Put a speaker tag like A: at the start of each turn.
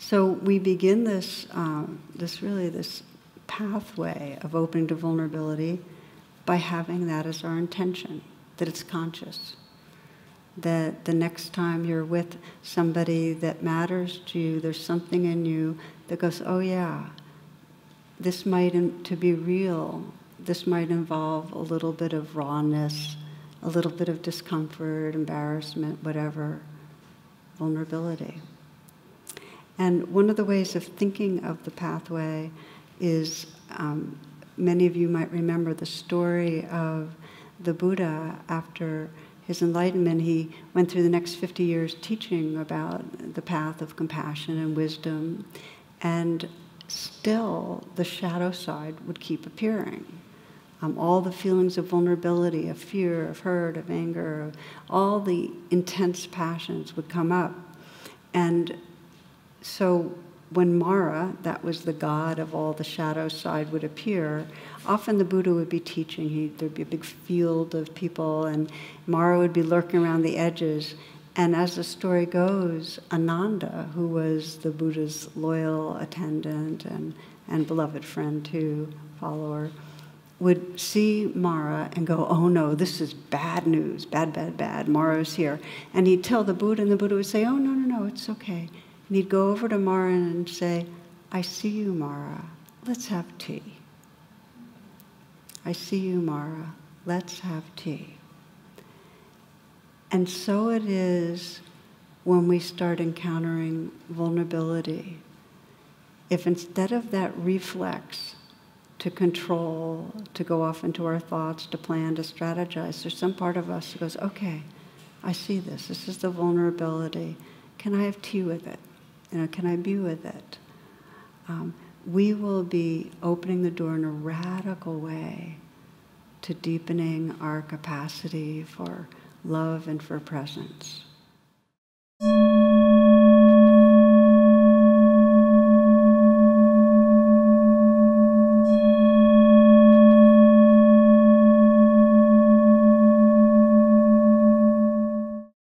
A: So we begin this, um, this really this pathway of opening to vulnerability by having that as our intention, that it's conscious. That the next time you're with somebody that matters to you, there's something in you that goes, oh yeah, this might, to be real, this might involve a little bit of rawness, a little bit of discomfort, embarrassment, whatever, vulnerability. And one of the ways of thinking of the pathway is um, many of you might remember the story of the Buddha after his enlightenment. He went through the next 50 years teaching about the path of compassion and wisdom, and still the shadow side would keep appearing. Um, all the feelings of vulnerability, of fear, of hurt, of anger, all the intense passions would come up. And so when Mara, that was the god of all the shadow side, would appear, often the Buddha would be teaching. He, there'd be a big field of people, and Mara would be lurking around the edges. And as the story goes, Ananda, who was the Buddha's loyal attendant and, and beloved friend too, follower, would see Mara and go, Oh no, this is bad news, bad, bad, bad. Mara's here. And he'd tell the Buddha, and the Buddha would say, Oh, no, no, no, it's okay. And he'd go over to Mara and say, I see you, Mara. Let's have tea. I see you, Mara. Let's have tea. And so it is when we start encountering vulnerability. If instead of that reflex to control, to go off into our thoughts, to plan, to strategize, there's some part of us that goes, okay, I see this. This is the vulnerability. Can I have tea with it? You know, can I be with it? Um, we will be opening the door in a radical way to deepening our capacity for love and for presence.